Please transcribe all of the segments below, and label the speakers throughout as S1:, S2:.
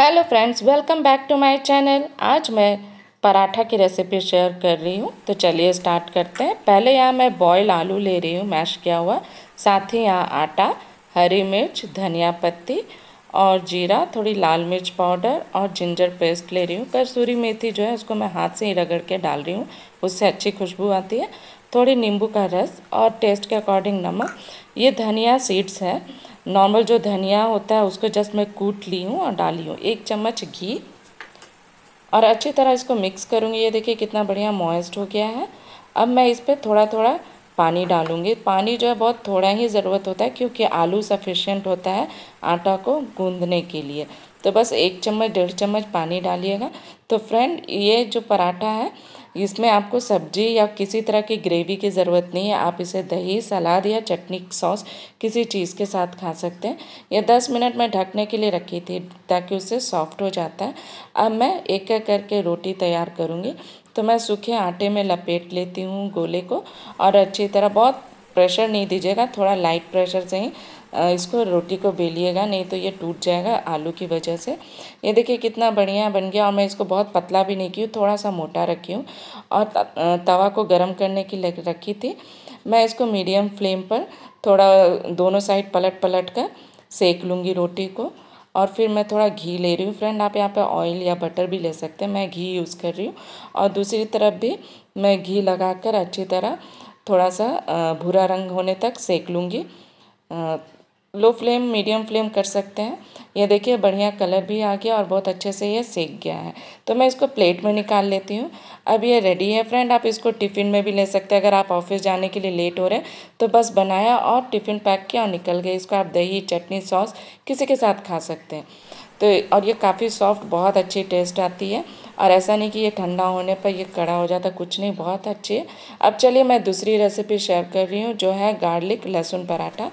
S1: Hello friends welcome back to my channel आज मैं पराठा की रेसिपी शेयर कर रही हूँ तो चलिए स्टार्ट करते हैं। पहले यहाँ मैं बॉयल आलू ले रही हूँ मैश किया हुआ। साथ ही यहाँ आटा, हरी मिर्च, धनिया पत्ती और जीरा, थोड़ी लाल मिर्च पाउडर और जिंजर पेस्ट ले रही हूँ। कसूरी मेथी जो है, उसको मैं हाथ से ही रगड़ के डाल रही हूँ, उससे अच्छी खुशबू आती है। थोड़ी नींबू का रस और टेस्ट के अकॉर्डिंग नमक। ये धनिया सीड्स है। नॉर्मल जो धनिया होता है, उसको जस्ट मैं कूट ली हूँ और डाली हूँ। एक चम्मच घी। और अच्छी तरह इसको मिक्स करूँगी। ये देखिए कितना बढ़िया मॉइस्ट हो गया है। अब मैं इस पर थोड़ा थोड़ा पानी डालूँगी। पानी जो है, बहुत थोड़ा ही ज़रूरत होता है, क्योंकि आलू सफिशेंट होता है आटा को गूंदने के लिए। तो बस एक चम्मच, डेढ़ चम्मच पानी डालिएगा। तो फ्रेंड ये जो पराठा है इसमें आपको सब्ज़ी या किसी तरह की ग्रेवी की ज़रूरत नहीं है। आप इसे दही, सलाद या चटनी सॉस किसी चीज़ के साथ खा सकते हैं। ये दस मिनट में ढकने के लिए रखी थी ताकि उससे सॉफ्ट हो जाता है। अब मैं एक एक करके रोटी तैयार करूँगी। तो मैं सूखे आटे में लपेट लेती हूँ गोले को और अच्छी तरह बहुत प्रेशर नहीं दीजिएगा, थोड़ा लाइट प्रेशर से ही इसको रोटी को बेलिएगा, नहीं तो ये टूट जाएगा आलू की वजह से। ये देखिए कितना बढ़िया बन गया और मैं इसको बहुत पतला भी नहीं की हूँ, थोड़ा सा मोटा रखी हूँ और तवा को गर्म करने की रखी थी। मैं इसको मीडियम फ्लेम पर थोड़ा दोनों साइड पलट पलट कर सेक लूँगी रोटी को और फिर मैं थोड़ा घी ले रही हूँ। फ्रेंड, आप यहाँ पे ऑयल या बटर भी ले सकते हैं, मैं घी यूज़ कर रही हूँ। और दूसरी तरफ़ भी मैं घी लगाकर अच्छी तरह थोड़ा सा भूरा रंग होने तक सेक लूँगी। लो फ्लेम, मीडियम फ्लेम कर सकते हैं। ये देखिए, बढ़िया कलर भी आ गया और बहुत अच्छे से ये सेक गया है। तो मैं इसको प्लेट में निकाल लेती हूँ। अब ये रेडी है फ्रेंड, आप इसको टिफ़िन में भी ले सकते हैं। अगर आप ऑफ़िस जाने के लिए लेट हो रहे हैं तो बस बनाया और टिफ़िन पैक किया और निकल गए। इसको आप दही, चटनी, सॉस किसी के साथ खा सकते हैं। तो और ये काफ़ी सॉफ्ट, बहुत अच्छी टेस्ट आती है। और ऐसा नहीं कि ये ठंडा होने पर ये कड़ा हो जाता, कुछ नहीं, बहुत अच्छी है। अब चलिए मैं दूसरी रेसिपी शेयर कर रही हूँ, जो है गार्लिक लहसुन पराठा।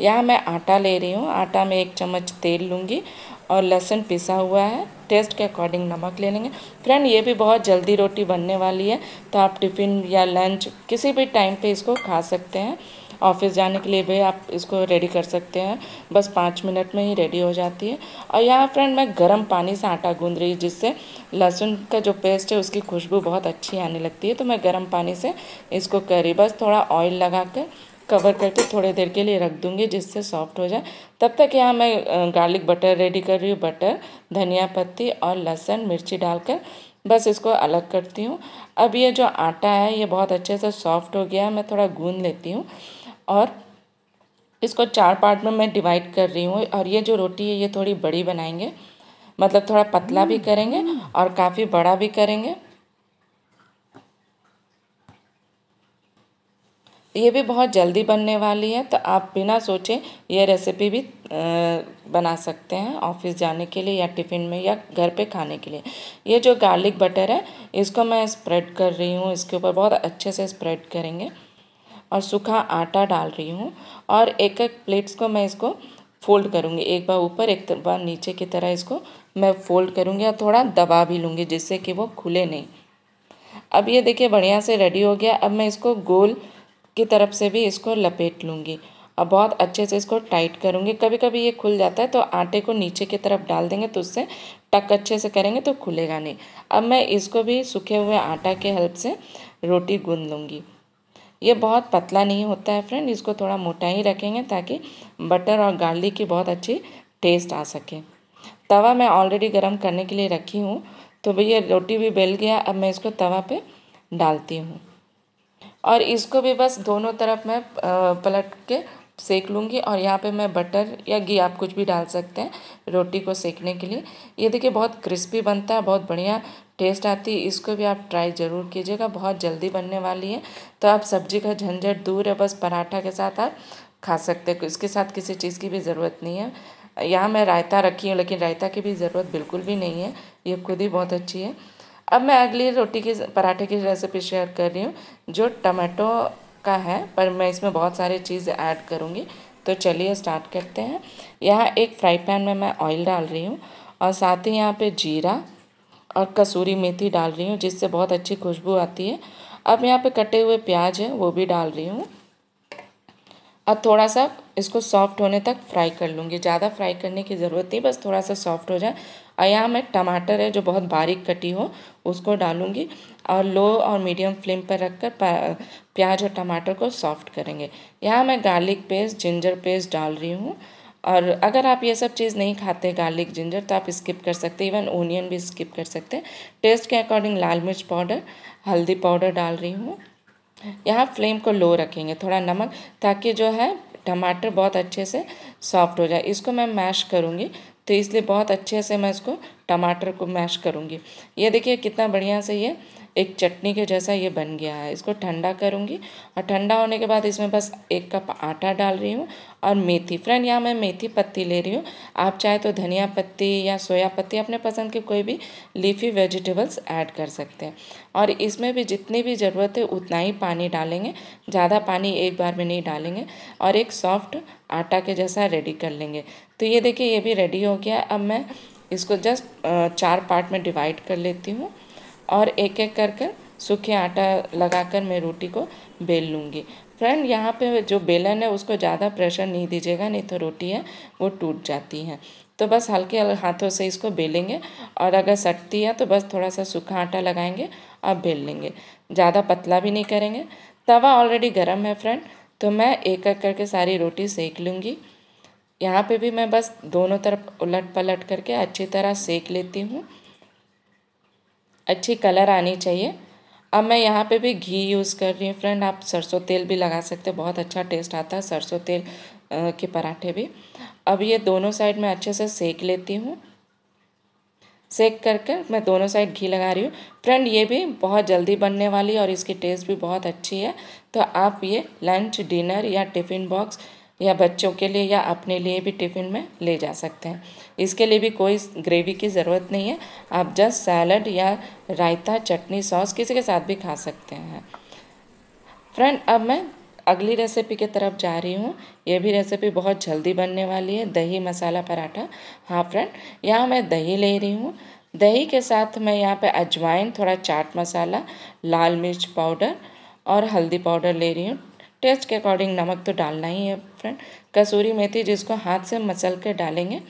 S1: यहाँ मैं आटा ले रही हूँ, आटा में एक चम्मच तेल लूँगी और लहसुन पिसा हुआ है। टेस्ट के अकॉर्डिंग नमक ले लेंगे। फ्रेंड ये भी बहुत जल्दी रोटी बनने वाली है तो आप टिफ़िन या लंच किसी भी टाइम पे इसको खा सकते हैं। ऑफ़िस जाने के लिए भी आप इसको रेडी कर सकते हैं। बस पाँच मिनट में ही रेडी हो जाती है। और यहाँ फ्रेंड मैं गर्म पानी से आटा गूंद रही जिससे लहसुन का जो पेस्ट है, उसकी खुशबू बहुत अच्छी आने लगती है। तो मैं गर्म पानी से इसको करी बस थोड़ा ऑयल लगा कर कवर करके थोड़ी देर के लिए रख दूँगी, जिससे सॉफ्ट हो जाए। तब तक यहाँ मैं गार्लिक बटर रेडी कर रही हूँ। बटर धनिया पत्ती और लहसुन, मिर्ची डालकर बस इसको अलग करती हूँ। अब ये जो आटा है, ये बहुत अच्छे से सॉफ्ट हो गया है। मैं थोड़ा गूंद लेती हूँ। और इसको चार पार्ट में मैं डिवाइड कर रही हूँ और ये जो रोटी है ये थोड़ी बड़ी बनाएँगे। मतलब थोड़ा पतला भी करेंगे और काफ़ी बड़ा भी करेंगे। ये भी बहुत जल्दी बनने वाली है तो आप बिना सोचे ये रेसिपी भी बना सकते हैं ऑफ़िस जाने के लिए या टिफ़िन में या घर पे खाने के लिए। ये जो गार्लिक बटर है इसको मैं स्प्रेड कर रही हूँ इसके ऊपर बहुत अच्छे से स्प्रेड करेंगे। और सूखा आटा डाल रही हूँ और एक एक प्लेट्स को मैं इसको फोल्ड करूँगी। एक बार ऊपर, एक बार नीचे की तरह इसको मैं फोल्ड करूँगी और थोड़ा दबा भी लूँगी जिससे कि वो खुले नहीं। अब ये देखिए बढ़िया से रेडी हो गया। अब मैं इसको गोल की तरफ़ से भी इसको लपेट लूँगी और बहुत अच्छे से इसको टाइट करूँगी। कभी कभी ये खुल जाता है तो आटे को नीचे की तरफ़ डाल देंगे तो उससे टक अच्छे से करेंगे तो खुलेगा नहीं। अब मैं इसको भी सूखे हुए आटा के हेल्प से रोटी गूंद लूँगी। ये बहुत पतला नहीं होता है फ्रेंड इसको थोड़ा मोटा ही रखेंगे ताकि बटर और गार्लिक की बहुत अच्छी टेस्ट आ सके। तवा मैं ऑलरेडी गर्म करने के लिए रखी हूँ तो भैया रोटी भी बेल गया, अब मैं इसको तवा पे डालती हूँ। और इसको भी बस दोनों तरफ़ मैं पलट के सेक लूँगी और यहाँ पे मैं बटर या घी आप कुछ भी डाल सकते हैं रोटी को सेकने के लिए। ये देखिए बहुत क्रिस्पी बनता है, बहुत बढ़िया टेस्ट आती है, इसको भी आप ट्राई ज़रूर कीजिएगा, बहुत जल्दी बनने वाली है। तो आप सब्ज़ी का झंझट दूर है, बस पराठा के साथ आप खा सकते हैं, इसके साथ किसी चीज़ की भी ज़रूरत नहीं है। यहाँ मैं रायता रखी हूँ, लेकिन रायता की भी ज़रूरत बिल्कुल भी नहीं है, ये खुद ही बहुत अच्छी है। अब मैं अगली रोटी की पराठे की रेसिपी शेयर कर रही हूँ, जो टमाटो का है, पर मैं इसमें बहुत सारी चीज़ ऐड करूँगी। तो चलिए स्टार्ट करते हैं। यहाँ एक फ्राई पैन में मैं ऑयल डाल रही हूँ, और साथ ही यहाँ पे जीरा और कसूरी मेथी डाल रही हूँ, जिससे बहुत अच्छी खुशबू आती है। अब यहाँ पे कटे हुए प्याज है, वो भी डाल रही हूँ। और थोड़ा सा इसको सॉफ्ट होने तक फ्राई कर लूँगी। ज़्यादा फ्राई करने की ज़रूरत नहीं, बस थोड़ा सा सॉफ्ट हो जाए। और यहाँ मैं टमाटर है, जो बहुत बारीक कटी हो, उसको डालूँगी। और लो और मीडियम फ्लेम पर रखकर प्याज और टमाटर को सॉफ्ट करेंगे। यहाँ मैं गार्लिक पेस्ट, जिंजर पेस्ट डाल रही हूँ। और अगर आप ये सब चीज़ नहीं खाते गार्लिक जिंजर तो आप स्किप कर सकते इवन ओनियन भी स्किप कर सकते हैं। टेस्ट के अकॉर्डिंग लाल मिर्च पाउडर हल्दी पाउडर डाल रही हूँ। यहाँ फ्लेम को लो रखेंगे, थोड़ा नमक, ताकि जो है टमाटर बहुत अच्छे से सॉफ्ट हो जाए। इसको मैं मैश करूँगी तो इसलिए बहुत अच्छे से मैं इसको टमाटर को मैश करूँगी। ये देखिए कितना बढ़िया से ये एक चटनी के जैसा ये बन गया है। इसको ठंडा करूँगी और ठंडा होने के बाद इसमें बस एक कप आटा डाल रही हूँ और मेथी। फ्रेंड, यहाँ मैं मेथी पत्ती ले रही हूँ। आप चाहे तो धनिया पत्ती या सोया पत्ती, अपने पसंद के कोई भी लीफी वेजिटेबल्स ऐड कर सकते हैं। और इसमें भी जितनी भी ज़रूरत है, उतना ही पानी डालेंगे। ज़्यादा पानी एक बार में नहीं डालेंगे और एक सॉफ्ट आटा के जैसा रेडी कर लेंगे। तो ये देखिए, ये भी रेडी हो गया। अब मैं इसको जस्ट चार पार्ट में डिवाइड कर लेती हूँ और एक एक कर कर सूखे आटा लगाकर मैं रोटी को बेल लूँगी। फ्रेंड यहाँ पे जो बेलन है उसको ज़्यादा प्रेशर नहीं दीजिएगा, नहीं तो रोटी है, वो टूट जाती है। तो बस हल्के हाथों से इसको बेलेंगे और अगर सटती है तो बस थोड़ा सा सूखा आटा लगाएँगे और बेल लेंगे। ज़्यादा पतला भी नहीं करेंगे। तवा ऑलरेडी गर्म है फ्रेंड तो मैं एक एक करके सारी रोटी सेक लूँगी। यहाँ पे भी मैं बस दोनों तरफ़ उलट पलट करके अच्छी तरह सेक लेती हूँ। अच्छी कलर आनी चाहिए। अब मैं यहाँ पे भी घी यूज़ कर रही हूँ। फ्रेंड आप सरसों तेल भी लगा सकते हो। बहुत अच्छा टेस्ट आता है सरसों तेल के पराठे भी। अब ये दोनों साइड में अच्छे से सेक लेती हूँ। सेक कर कर मैं दोनों साइड घी लगा रही हूँ। फ्रेंड ये भी बहुत जल्दी बनने वाली है और इसकी टेस्ट भी बहुत अच्छी है। तो आप ये लंच डिनर या टिफ़िन बॉक्स या बच्चों के लिए या अपने लिए भी टिफ़िन में ले जा सकते हैं। इसके लिए भी कोई ग्रेवी की ज़रूरत नहीं है। आप जस्ट सैलड या रायता, चटनी, सॉस किसी के साथ भी खा सकते हैं। फ्रेंड, अब मैं अगली रेसिपी की तरफ़ जा रही हूँ। ये भी रेसिपी बहुत जल्दी बनने वाली है। दही मसाला पराठा। हाँ फ्रेंड, यहाँ मैं दही ले रही हूँ। दही के साथ मैं यहाँ पे अजवाइन, थोड़ा चाट मसाला, लाल मिर्च पाउडर और हल्दी पाउडर ले रही हूँ। टेस्ट के अकॉर्डिंग नमक तो डालना ही है फ्रेंड कसूरी मेथी जिसको हाथ से मसल के डालेंगे,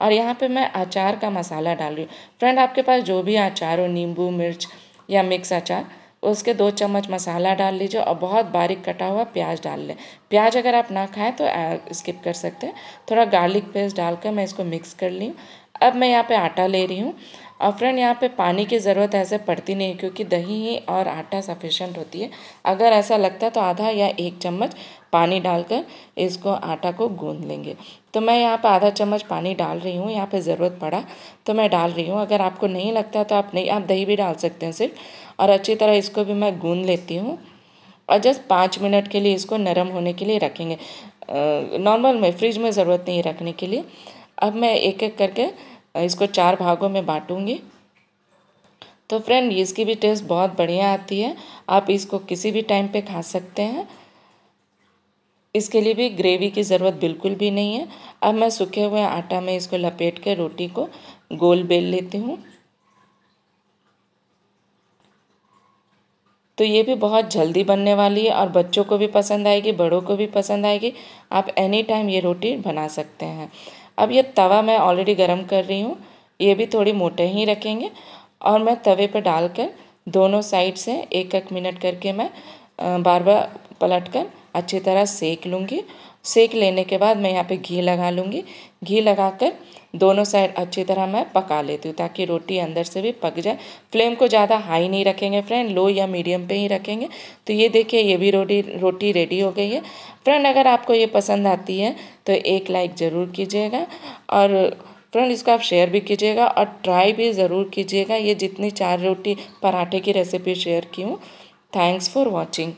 S1: और यहाँ पे मैं अचार का मसाला डाल रही हूँ। फ्रेंड आपके पास जो भी अचार हो, नींबू, मिर्च या मिक्स अचार, उसके दो चम्मच मसाला डाल लीजिए और बहुत बारीक कटा हुआ प्याज डाल लें। प्याज अगर आप ना खाएँ तो स्किप कर सकते हैं। थोड़ा गार्लिक पेस्ट डालकर मैं इसको मिक्स कर ली अब मैं यहाँ पे आटा ले रही हूँ। और फ्रेंड यहाँ पे पानी की ज़रूरत ऐसे पड़ती नहीं क्योंकि दही ही और आटा सफिशेंट होती है। अगर ऐसा लगता है तो आधा या एक चम्मच पानी डालकर इसको आटा को गूंद लेंगे। तो मैं यहाँ पे आधा चम्मच पानी डाल रही हूँ, यहाँ पे ज़रूरत पड़ा तो मैं डाल रही हूँ। अगर आपको नहीं लगता तो आप नहीं, आप दही भी डाल सकते हैं सिर्फ़, और अच्छी तरह इसको भी मैं गूंद लेती हूँ। और जस्ट पाँच मिनट के लिए इसको नरम होने के लिए रखेंगे। नॉर्मल में फ्रिज में ज़रूरत नहीं रखने के लिए। अब मैं एक एक करके इसको चार भागों में बांटूँगी। तो फ्रेंड इसकी भी टेस्ट बहुत बढ़िया आती है। आप इसको किसी भी टाइम पे खा सकते हैं। इसके लिए भी ग्रेवी की ज़रूरत बिल्कुल भी नहीं है। अब मैं सूखे हुए आटा में इसको लपेट के रोटी को गोल बेल लेती हूँ। तो ये भी बहुत जल्दी बनने वाली है और बच्चों को भी पसंद आएगी, बड़ों को भी पसंद आएगी। आप एनी टाइम ये रोटी बना सकते हैं। अब ये तवा मैं ऑलरेडी गर्म कर रही हूँ। ये भी थोड़ी मोटे ही रखेंगे और मैं तवे पर डालकर दोनों साइड से एक एक मिनट करके मैं बार बार पलट कर अच्छी तरह सेक लूँगी। सेक लेने के बाद मैं यहाँ पे घी लगा लूँगी। घी लगाकर दोनों साइड अच्छी तरह मैं पका लेती हूँ ताकि रोटी अंदर से भी पक जाए। फ्लेम को ज़्यादा हाई नहीं रखेंगे फ्रेंड लो या मीडियम पे ही रखेंगे। तो ये देखिए, ये भी रोटी रोटी रेडी हो गई है। फ्रेंड अगर आपको ये पसंद आती है तो एक लाइक ज़रूर कीजिएगा। और फ्रेंड इसको आप शेयर भी कीजिएगा और ट्राई भी ज़रूर कीजिएगा। ये जितनी चार रोटी पराठे की रेसिपी शेयर की हूँ। Thanks for watching